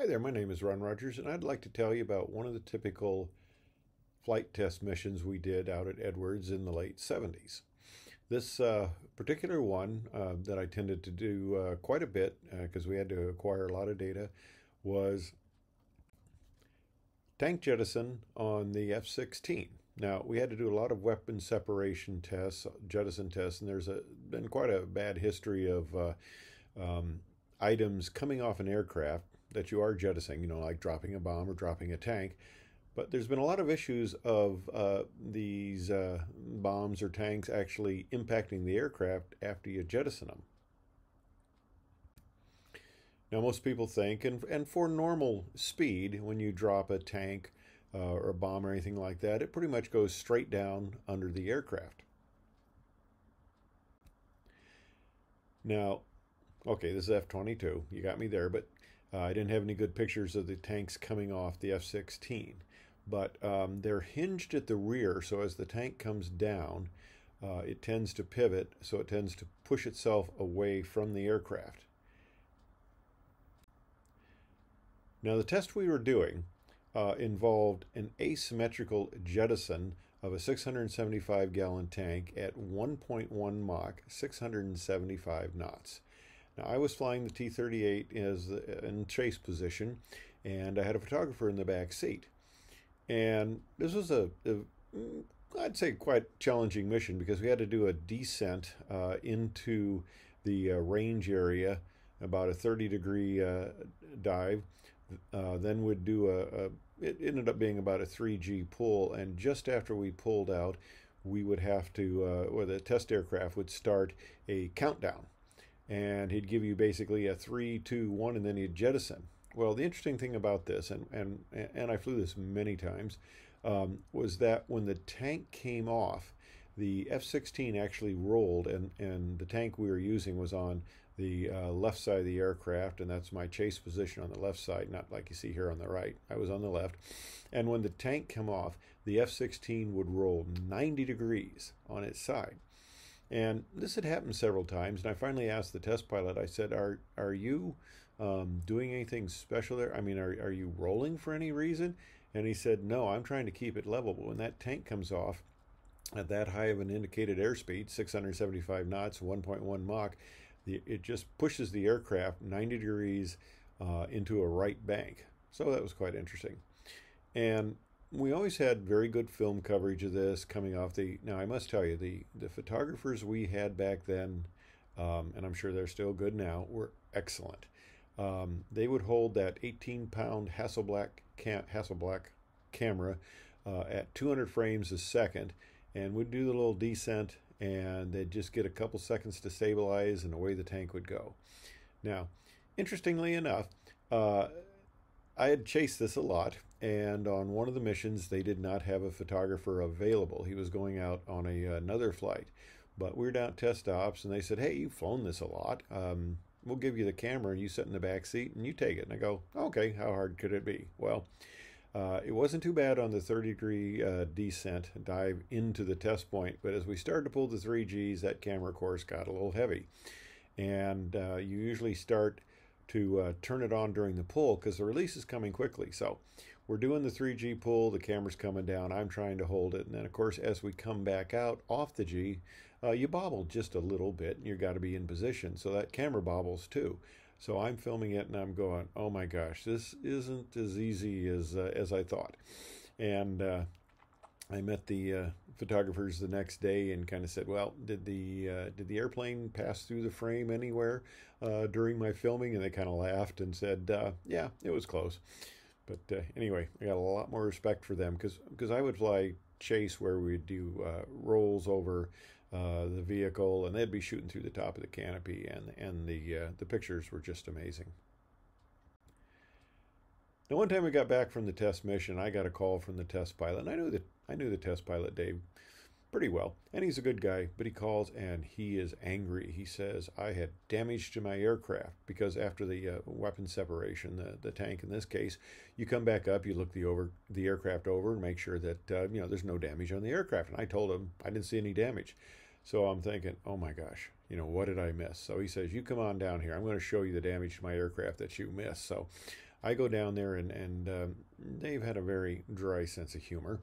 Hi there, my name is Ron Rogers, and I'd like to tell you about one of the typical flight test missions we did out at Edwards in the late 70s. This uh, particular one uh, that I tended to do uh, quite a bit because uh, we had to acquire a lot of data was tank jettison on the F 16. Now, we had to do a lot of weapon separation tests, jettison tests, and there's a, been quite a bad history of uh, um, items coming off an aircraft that you are jettisoning, you know, like dropping a bomb or dropping a tank. But there's been a lot of issues of uh, these uh, bombs or tanks actually impacting the aircraft after you jettison them. Now, most people think, and, and for normal speed, when you drop a tank uh, or a bomb or anything like that, it pretty much goes straight down under the aircraft. Now, okay, this is F 22. You got me there, but uh, I didn't have any good pictures of the tanks coming off the F 16, but um, they're hinged at the rear, so as the tank comes down, uh, it tends to pivot, so it tends to push itself away from the aircraft. Now, the test we were doing uh, involved an asymmetrical jettison of a 675 gallon tank at 1.1 Mach, 675 knots. Now, I was flying the T 38 as in chase position, and I had a photographer in the back seat. And this was a, a I'd say, quite challenging mission because we had to do a descent uh, into the uh, range area, about a 30 degree uh, dive. Uh, then would do a, a, it ended up being about a 3G pull, and just after we pulled out, we would have to, uh, or the test aircraft would start a countdown and he'd give you basically a three, two, one, and then he'd jettison. Well, the interesting thing about this, and and and I flew this many times, um, was that when the tank came off, the F-16 actually rolled, and and the tank we were using was on the uh, left side of the aircraft, and that's my chase position on the left side, not like you see here on the right. I was on the left, and when the tank came off, the F-16 would roll 90 degrees on its side. And this had happened several times. And I finally asked the test pilot, I said, Are, are you um, doing anything special there? I mean, are, are you rolling for any reason? And he said, No, I'm trying to keep it level. But when that tank comes off at that high of an indicated airspeed, 675 knots, 1.1 Mach, the, it just pushes the aircraft 90 degrees uh, into a right bank. So that was quite interesting. And we always had very good film coverage of this coming off the. Now I must tell you, the the photographers we had back then, um, and I'm sure they're still good now, were excellent. Um, they would hold that 18 pound Hasselblad cam- Hasselblad camera uh, at 200 frames a second, and would do the little descent, and they'd just get a couple seconds to stabilize, and away the tank would go. Now, interestingly enough. Uh, I had chased this a lot, and on one of the missions, they did not have a photographer available. He was going out on a, another flight. But we were down at test ops, and they said, Hey, you've flown this a lot. Um, we'll give you the camera, and you sit in the back seat, and you take it. And I go, Okay, how hard could it be? Well, uh, it wasn't too bad on the 30 degree uh, descent dive into the test point, but as we started to pull the 3Gs, that camera course got a little heavy. And uh, you usually start to uh, turn it on during the pull because the release is coming quickly. So we're doing the 3G pull, the camera's coming down, I'm trying to hold it. And then, of course, as we come back out off the G, uh, you bobble just a little bit and you've got to be in position. So that camera bobbles too. So I'm filming it and I'm going, oh my gosh, this isn't as easy as, uh, as I thought. And uh, I met the uh, photographers the next day and kind of said, "Well, did the uh, did the airplane pass through the frame anywhere uh, during my filming?" And they kind of laughed and said, uh, "Yeah, it was close." But uh, anyway, I got a lot more respect for them because because I would fly chase where we'd do uh, rolls over the vehicle, and they'd be shooting through the top of the canopy, and and the the pictures were just amazing. Now, one time we got back from the test mission, I got a call from the test pilot, and I knew that I knew the test pilot Dave pretty well, and he's a good guy. But he calls and he is angry. He says, "I had damage to my aircraft because after the uh, weapon separation, the the tank in this case, you come back up, you look the over the aircraft over, and make sure that uh, you know there's no damage on the aircraft." And I told him I didn't see any damage. So I'm thinking, oh my gosh, you know, what did I miss? So he says, you come on down here. I'm going to show you the damage to my aircraft that you missed. So I go down there, and and um, Dave had a very dry sense of humor,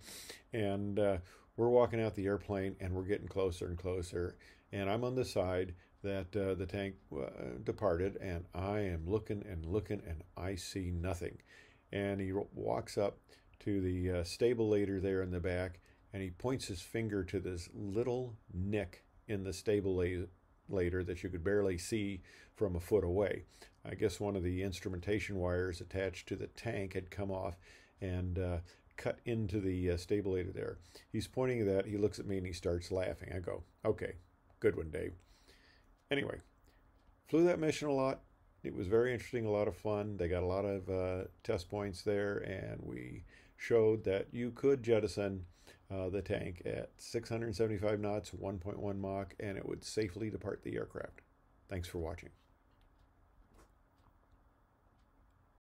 and uh, we're walking out the airplane, and we're getting closer and closer, and I'm on the side that uh, the tank uh, departed, and I am looking and looking, and I see nothing, and he walks up to the uh, stabilator there in the back, and he points his finger to this little nick in the stabilator that you could barely see from a foot away. I guess one of the instrumentation wires attached to the tank had come off and uh, cut into the uh, stabilator there. He's pointing at that. He looks at me and he starts laughing. I go, okay, good one, Dave. Anyway, flew that mission a lot. It was very interesting, a lot of fun. They got a lot of uh, test points there, and we showed that you could jettison uh, the tank at 675 knots, 1.1 Mach, and it would safely depart the aircraft. Thanks for watching.